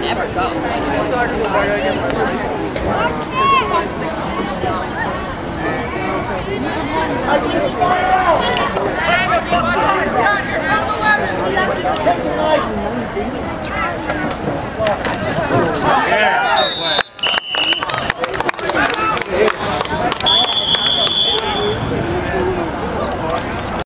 never go.